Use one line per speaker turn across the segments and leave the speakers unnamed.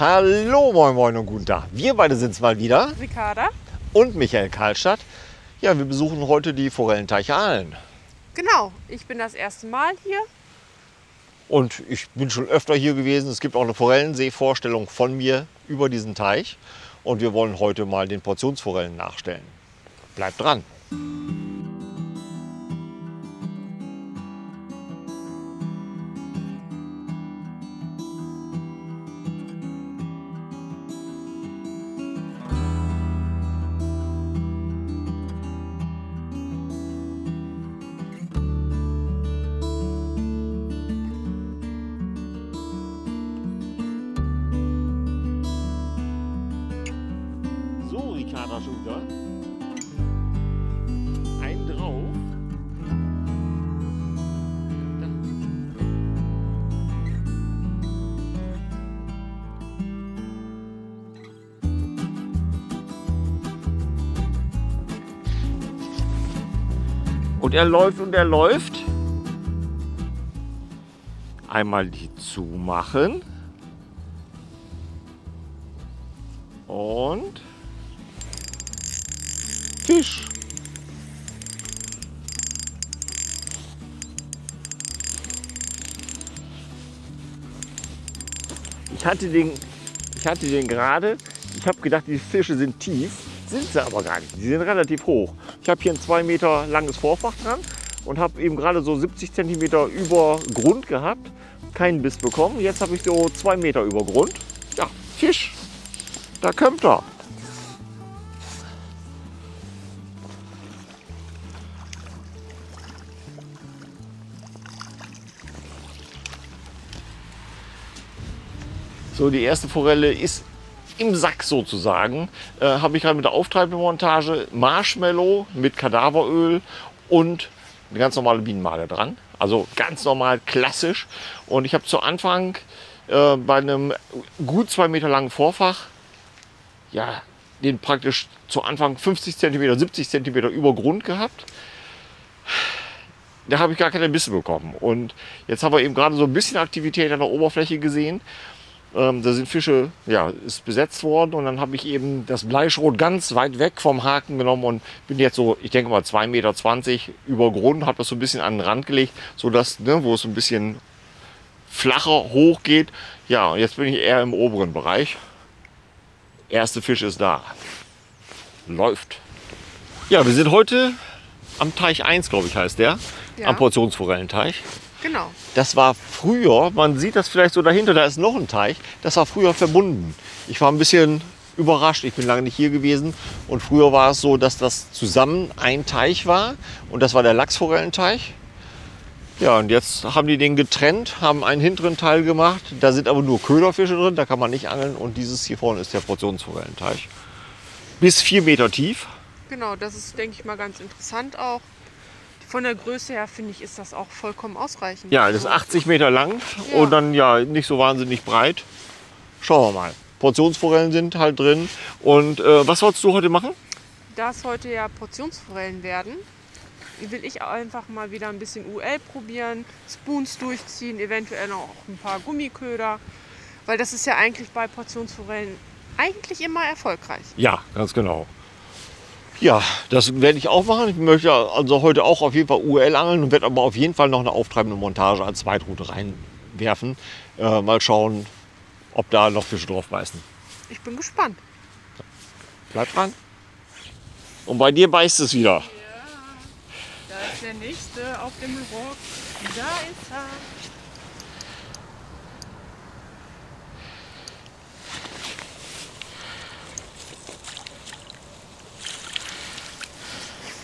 Hallo, moin, moin und guten Tag. Wir beide sind es mal wieder
Ricarda?
und Michael Karlstadt. Ja, wir besuchen heute die Forellenteiche Aalen.
Genau, ich bin das erste Mal hier.
Und ich bin schon öfter hier gewesen. Es gibt auch eine Forellensee-Vorstellung von mir über diesen Teich. Und wir wollen heute mal den Portionsforellen nachstellen. Bleibt dran. Und er läuft und er läuft. Einmal die zumachen. Und Fisch. Ich hatte den, ich hatte den gerade. Ich habe gedacht, die Fische sind tief. Sind sie aber gar nicht. Die sind relativ hoch. Ich habe hier ein zwei Meter langes Vorfach dran und habe eben gerade so 70 Zentimeter über Grund gehabt. Keinen Biss bekommen. Jetzt habe ich so zwei Meter über Grund. Ja, Fisch. Da kommt er. So, die erste Forelle ist im Sack sozusagen. Äh, Habe ich gerade mit der Auftreibemontage Marshmallow mit Kadaveröl und eine ganz normale Bienenmade dran. Also ganz normal klassisch. Und ich habe zu Anfang äh, bei einem gut zwei Meter langen Vorfach, ja, den praktisch zu Anfang 50 cm, 70 cm über Grund gehabt da habe ich gar keine Bisse bekommen. Und jetzt haben wir eben gerade so ein bisschen Aktivität an der Oberfläche gesehen. Ähm, da sind Fische, ja, ist besetzt worden und dann habe ich eben das Bleischrot ganz weit weg vom Haken genommen und bin jetzt so, ich denke mal 2,20 Meter über Grund, habe das so ein bisschen an den Rand gelegt, sodass, ne, wo es ein bisschen flacher hoch geht. Ja, und jetzt bin ich eher im oberen Bereich. Erste Fisch ist da. Läuft. Ja, wir sind heute am Teich 1, glaube ich, heißt der.
Ja.
Am Portionsforellenteich.
Genau.
Das war früher, man sieht das vielleicht so dahinter, da ist noch ein Teich, das war früher verbunden. Ich war ein bisschen überrascht, ich bin lange nicht hier gewesen und früher war es so, dass das zusammen ein Teich war und das war der Lachsforellenteich. Ja, und jetzt haben die den getrennt, haben einen hinteren Teil gemacht, da sind aber nur Köderfische drin, da kann man nicht angeln und dieses hier vorne ist der Portionsforellenteich. Bis vier Meter tief.
Genau, das ist, denke ich mal, ganz interessant auch. Von der Größe her, finde ich, ist das auch vollkommen ausreichend.
Ja, das ist 80 Meter lang
Ja.
und dann ja nicht so wahnsinnig breit. Schauen wir mal. Portionsforellen sind halt drin. Und äh, was wolltest du heute machen?
Da es heute ja Portionsforellen werden, will ich einfach mal wieder ein bisschen UL probieren, Spoons durchziehen, eventuell noch ein paar Gummiköder. Weil das ist ja eigentlich bei Portionsforellen eigentlich immer erfolgreich.
Ja, ganz genau. Ja, das werde ich auch machen. Ich möchte also heute auch auf jeden Fall UL angeln und werde aber auf jeden Fall noch eine auftreibende Montage als Zweitroute reinwerfen. Äh, mal schauen, ob da noch Fische drauf beißen.
Ich bin gespannt.
Bleib dran. Und bei dir beißt es wieder.
Da ist der nächste auf dem Rock. Da ist er.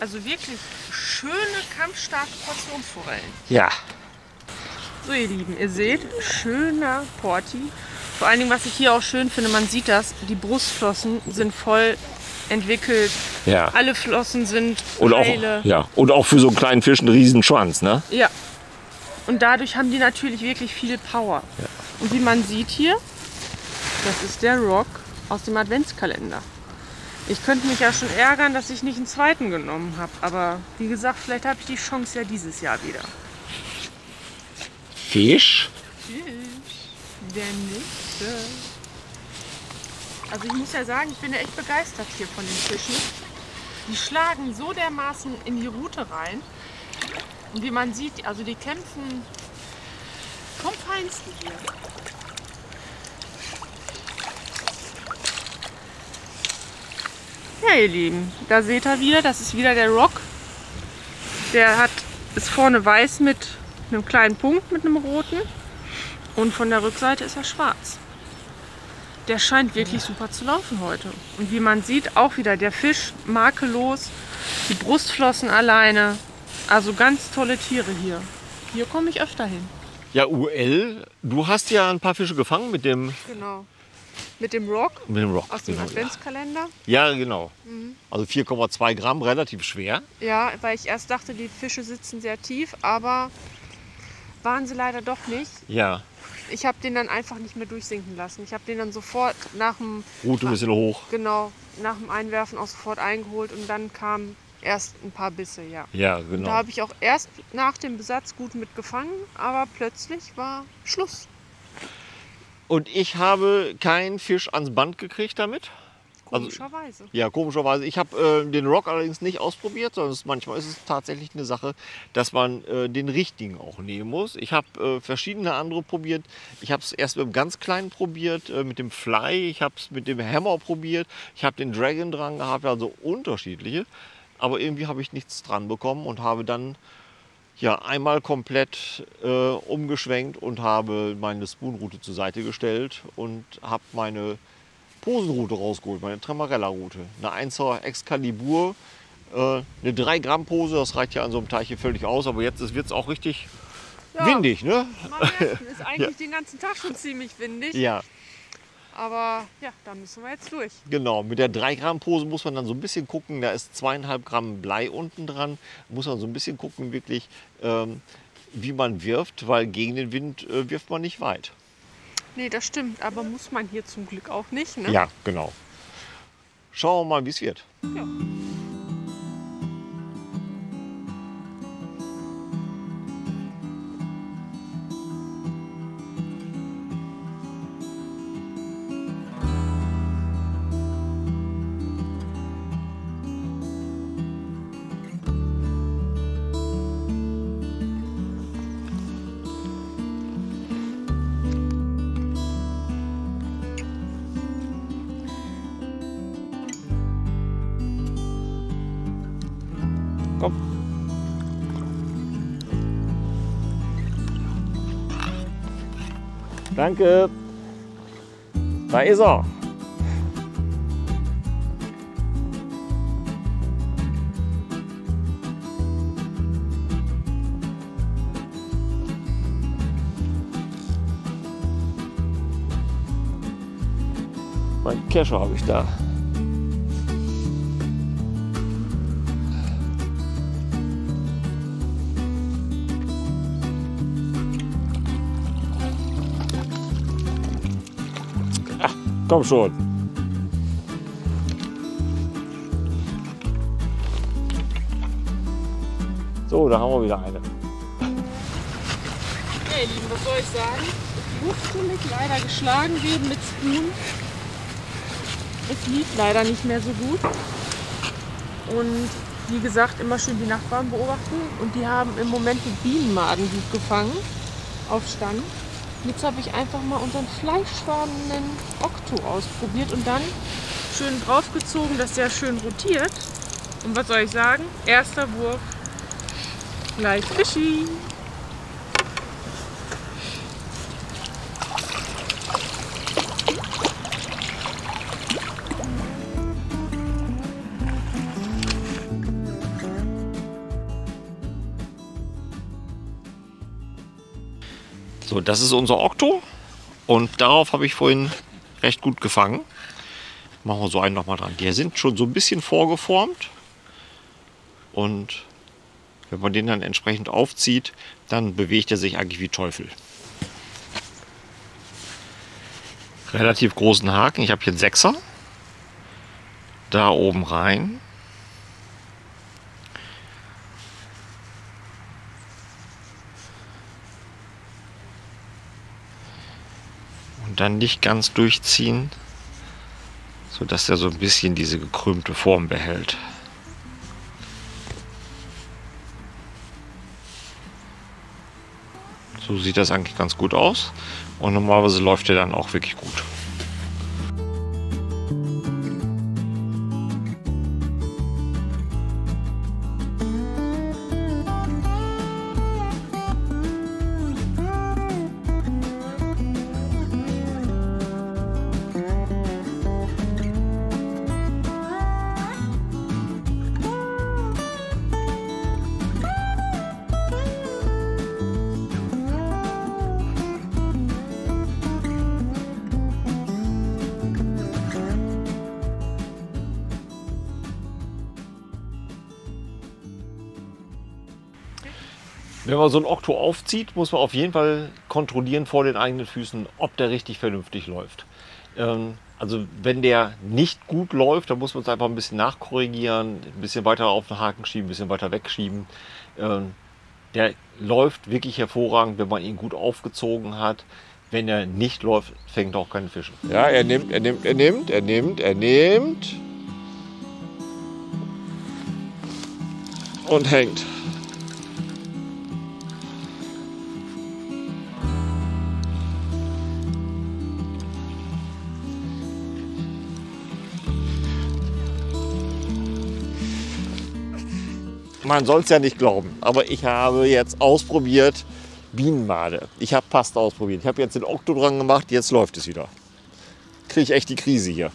Also wirklich schöne, kampfstarke Portionsforellen.
Ja.
So ihr Lieben, ihr seht, schöner Porti. Vor allen Dingen, was ich hier auch schön finde, man sieht das, die Brustflossen sind voll entwickelt.
Ja.
Alle Flossen sind
Und auch,
heile.
ja. und auch für so einen kleinen Fisch einen riesen Schwanz, ne?
Ja. Und dadurch haben die natürlich wirklich viel Power. Und wie man sieht hier, das ist der Rock aus dem Adventskalender. Ich könnte mich ja schon ärgern, dass ich nicht einen zweiten genommen habe. Aber wie gesagt, vielleicht habe ich die Chance ja dieses Jahr wieder.
Fisch.
Der nächste. Also ich muss ja sagen, ich bin ja echt begeistert hier von den Fischen. Die schlagen so dermaßen in die Route rein. Und wie man sieht, also die kämpfen vom Feinsten hier. Ja, ihr Lieben, da seht ihr wieder, das ist wieder der Rock. Der hat, ist vorne weiß mit einem kleinen Punkt, mit einem roten. Und von der Rückseite ist er schwarz. Der scheint wirklich super zu laufen heute. Und wie man sieht, auch wieder der Fisch makellos, die Brustflossen alleine. Also ganz tolle Tiere hier. Hier komme ich öfter hin.
Ja, UL, du hast ja ein paar Fische gefangen mit dem,
Genau. Mit dem Rock
mit dem Rock.
aus dem
genau, ja.
Adventskalender.
ja, genau. Also 4,2 Gramm, relativ schwer.
Ja, weil ich erst dachte, die Fische sitzen sehr tief, aber waren sie leider doch nicht.
Ja,
Ich habe den dann einfach nicht mehr durchsinken lassen. Ich habe den dann sofort nach dem,
Route ein bisschen hoch.
genau, nach dem Einwerfen auch sofort eingeholt und dann kamen erst ein paar Bisse, ja.
Ja,
Und
genau.
Da habe ich auch erst nach dem Besatz gut mitgefangen, aber plötzlich war Schluss.
Und ich habe keinen Fisch ans Band gekriegt damit. Also-
Komischerweise.
Ja, komischerweise. Ich habe äh, den Rock allerdings nicht ausprobiert, sondern es, manchmal ist es tatsächlich eine Sache, dass man äh, den richtigen auch nehmen muss. Ich habe äh, verschiedene andere probiert. Ich habe es erst mit dem ganz kleinen probiert, äh, mit dem Fly. Ich habe es mit dem Hammer probiert. Ich habe den Dragon dran gehabt, also unterschiedliche. Aber irgendwie habe ich nichts dran bekommen und habe dann ja einmal komplett äh, umgeschwenkt und habe meine Spoonroute zur Seite gestellt und habe meine Posenroute rausgeholt, meine Tremarella-Route. Eine 1er Excalibur, äh, eine 3 Gramm Pose, das reicht ja an so einem Teich hier völlig aus, aber jetzt wird es auch richtig
Ja.
windig, ne?
Man merkt, ist eigentlich den ganzen Tag schon ziemlich windig.
Ja,
Aber ja, da müssen wir jetzt durch.
genau. Mit der 3 Gramm Pose muss man dann so ein bisschen gucken, da ist zweieinhalb Gramm Blei unten dran, muss man so ein bisschen gucken, wirklich, ähm, wie man wirft, weil gegen den Wind äh, wirft man nicht weit.
Nee, das stimmt, aber muss man hier zum Glück auch nicht. Ne?
Ja, genau. Schauen wir mal, wie es wird.
Ja.
Danke. Da ist er. Mein Kescher habe ich da. Komm schon. So, da haben wir wieder eine.
Ihr Lieben, was soll ich sagen? Ich musste mich leider geschlagen geben mit Spoon. Es lief leider nicht mehr so gut. Und wie gesagt, immer schön die Nachbarn beobachten. Und die haben im Moment die Bienenmaden gut gefangen auf Stand. Jetzt habe ich einfach mal unseren fleischfarbenen Okto ausprobiert und dann schön draufgezogen, dass der schön rotiert. Und was soll ich sagen? Erster Wurf gleich Fischi.
Das ist unser Okto. Und darauf habe ich vorhin recht gut gefangen. Machen wir so einen nochmal dran. Die sind schon so ein bisschen vorgeformt. Und wenn man den dann entsprechend aufzieht, dann bewegt er sich eigentlich wie Teufel. Relativ großen Haken. Ich habe hier einen Sechser. Da oben rein. Dann nicht ganz durchziehen. sodass er so ein bisschen diese gekrümmte Form behält. So sieht das eigentlich ganz gut aus und normalerweise läuft er dann auch wirklich gut. Wenn man so ein Okto aufzieht, muss man auf jeden Fall kontrollieren vor den eigenen Füßen, ob der richtig vernünftig läuft. Ähm, also wenn der nicht gut läuft, dann muss man es einfach ein bisschen nachkorrigieren, ein bisschen weiter auf den Haken schieben, ein bisschen weiter wegschieben. Ähm, der läuft wirklich hervorragend, wenn man ihn gut aufgezogen hat. Wenn er nicht läuft, fängt auch keine Fische. Ja, er nimmt, er nimmt, er nimmt, er nimmt, er nimmt. Und hängt. Man soll es ja nicht glauben, aber ich habe jetzt ausprobiert Bienenmade. Ich habe Pasta ausprobiert. Ich habe jetzt den Okto dran gemacht, jetzt läuft es wieder. Kriege ich echt die Krise hier.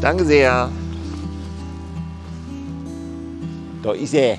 Danke sehr. Da ist er.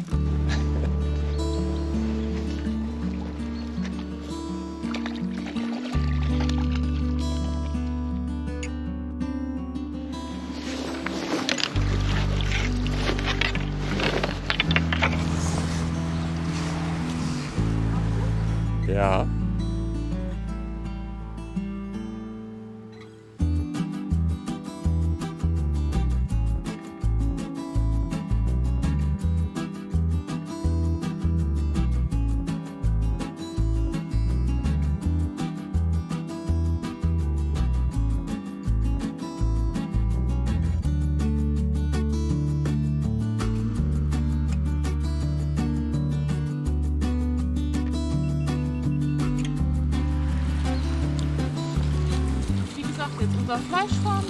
Gesagt, jetzt unser Fleischfarm.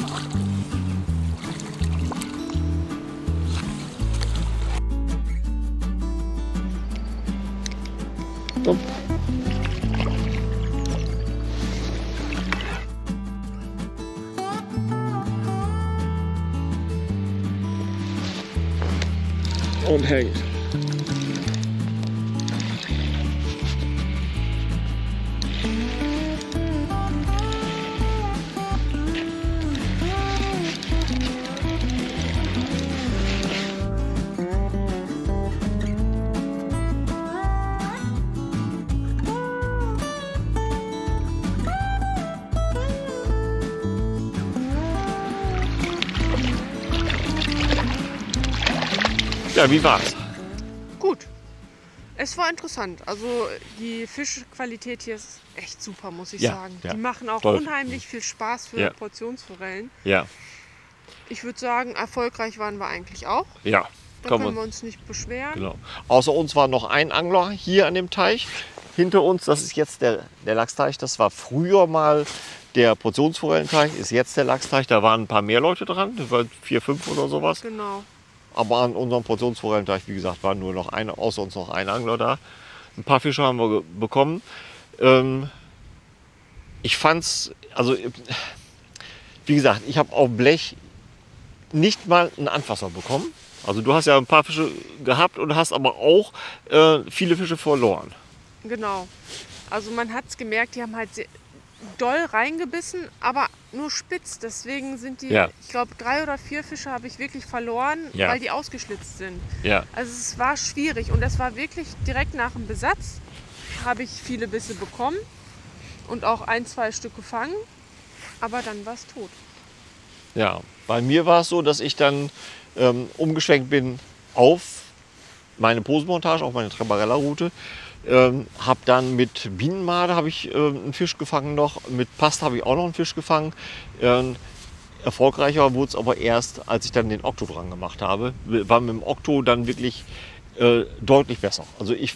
Stopp. Und hängt. Ja, wie war's?
Gut. Es war interessant. Also die Fischqualität hier ist echt super, muss ich
Ja,
sagen.
ja.
Die machen auch
Toll.
unheimlich viel Spaß für
Ja.
Portionsforellen.
Ja,
Ich würde sagen, erfolgreich waren wir eigentlich auch.
ja.
Da
Kann
können
man,
wir uns nicht beschweren.
genau. Außer uns war noch ein Angler hier an dem Teich. Hinter uns, das ist jetzt der, der Lachsteich. Das war früher mal der Portionsforellenteich, ist jetzt der Lachsteich. Da waren ein paar mehr Leute dran, das waren vier, fünf oder sowas.
Genau.
Aber an unserem Portionsforellenteich, wie gesagt, war nur noch eine, außer uns noch ein Angler da. Ein paar Fische haben wir bekommen. Ähm, ich fand's, also wie gesagt, ich habe auf Blech nicht mal einen Anfasser bekommen. Also du hast ja ein paar Fische gehabt und hast aber auch äh, viele Fische verloren.
Genau. Also man hat es gemerkt, die haben halt sehr doll reingebissen, aber nur spitz. Deswegen sind die,
Ja.
ich glaube, drei oder vier Fische habe ich wirklich verloren,
Ja.
weil die ausgeschlitzt sind.
Ja.
Also es war schwierig und es war wirklich direkt nach dem Besatz habe ich viele Bisse bekommen und auch ein, zwei Stück gefangen, aber dann war es tot.
Ja, bei mir war es so, dass ich dann ähm, umgeschwenkt bin auf meine Posenmontage auf meine Trebarella-Route. Ähm, habe dann mit Bienenmade habe ich äh, einen Fisch gefangen noch, mit Pasta habe ich auch noch einen Fisch gefangen. Ähm, erfolgreicher wurde es aber erst, als ich dann den Okto dran gemacht habe. War mit dem Okto dann wirklich äh, deutlich besser. Also ich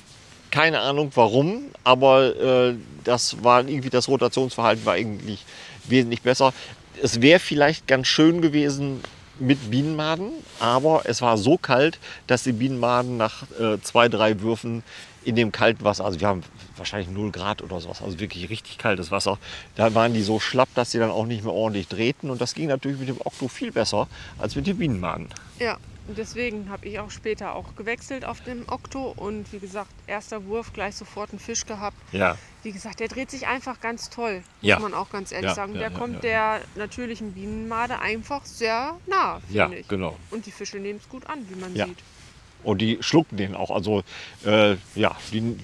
keine Ahnung warum, aber äh, das war irgendwie das Rotationsverhalten war eigentlich wesentlich besser. Es wäre vielleicht ganz schön gewesen, mit Bienenmaden, aber es war so kalt, dass die Bienenmaden nach äh, zwei, drei Würfen in dem kalten Wasser, also wir haben wahrscheinlich 0 Grad oder sowas, also wirklich richtig kaltes Wasser, da waren die so schlapp, dass sie dann auch nicht mehr ordentlich drehten und das ging natürlich mit dem Okto viel besser als mit den Bienenmaden.
Ja, und deswegen habe ich auch später auch gewechselt auf dem Okto und wie gesagt, erster Wurf gleich sofort einen Fisch gehabt.
Ja.
Wie gesagt, der dreht sich einfach ganz toll,
Ja.
muss man auch ganz ehrlich
Ja,
sagen.
ja,
Der
ja,
kommt
ja.
der natürlichen Bienenmade einfach sehr nah,
Ja,
finde ich.
genau.
Und die Fische nehmen es gut an, wie man
Ja.
sieht.
Und die schlucken den auch. Also äh, ja, die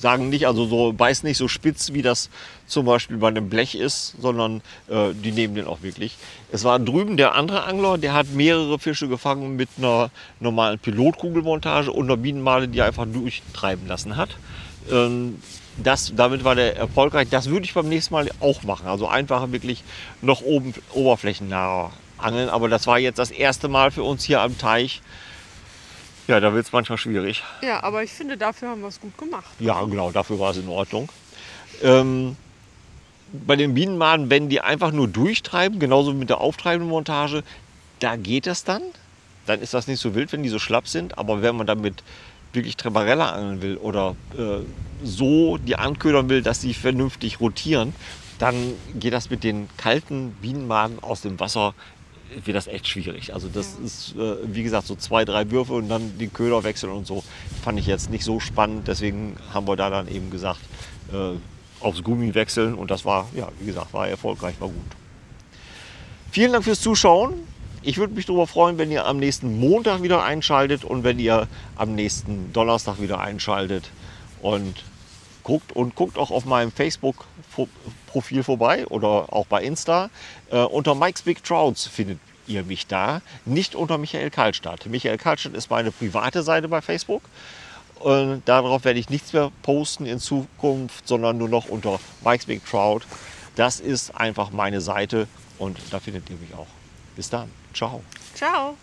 sagen nicht, also so beißt nicht so spitz, wie das zum Beispiel bei einem Blech ist, sondern äh, die nehmen den auch wirklich. Es war drüben der andere Angler, der hat mehrere Fische gefangen mit einer normalen Pilotkugelmontage und einer Bienenmade, die er einfach durchtreiben lassen hat. Ähm, das, damit war der erfolgreich. Das würde ich beim nächsten Mal auch machen. Also einfach wirklich noch oben oberflächennaher angeln. Aber das war jetzt das erste Mal für uns hier am Teich. Ja, da wird es manchmal schwierig.
Ja, aber ich finde, dafür haben wir es gut gemacht.
Ja, genau, dafür war es in Ordnung. Ähm, bei den Bienenmaden, wenn die einfach nur durchtreiben, genauso wie mit der auftreibenden Montage, da geht es dann. Dann ist das nicht so wild, wenn die so schlapp sind. Aber wenn man damit wirklich Trebarella angeln will oder äh, so die anködern will, dass sie vernünftig rotieren, dann geht das mit den kalten Bienenmaden aus dem Wasser wird das echt schwierig. Also das ist, äh, wie gesagt, so zwei, drei Würfe und dann den Köder wechseln und so. Fand ich jetzt nicht so spannend. Deswegen haben wir da dann eben gesagt, äh, aufs Gummi wechseln. Und das war, ja, wie gesagt, war erfolgreich, war gut. Vielen Dank fürs Zuschauen. Ich würde mich darüber freuen, wenn ihr am nächsten Montag wieder einschaltet und wenn ihr am nächsten Donnerstag wieder einschaltet und guckt und guckt auch auf meinem Facebook-Profil vorbei oder auch bei Insta. Äh, unter Mike's Big Trouts findet ihr mich da, nicht unter Michael Karlstadt. Michael Karlstadt ist meine private Seite bei Facebook. Und darauf werde ich nichts mehr posten in Zukunft, sondern nur noch unter Mike's Big Trout. Das ist einfach meine Seite und da findet ihr mich auch. Bis dann. Ciao.
Ciao.